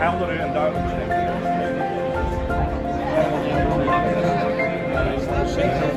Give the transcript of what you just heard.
heldere en duidelijke stem. Zeker.